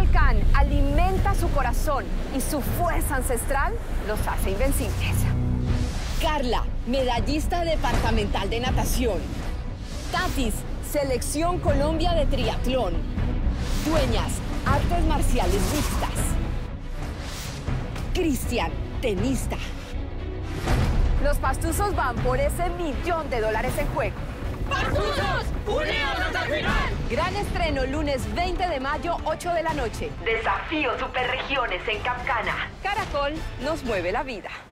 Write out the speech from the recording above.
volcán alimenta su corazón y su fuerza ancestral los hace invencibles. Carla, medallista departamental de natación. Tatis, Selección Colombia de Triatlón. Dueñas, artes marciales mixtas. Cristian, tenista. Los pastuzos van por ese millón de dólares en juego. ¡Pastuzos! ¡Unidos hasta el final! Gran estreno lunes 20 de mayo, 8 de la noche. Desafío Superregiones en Capcana. Caracol nos mueve la vida.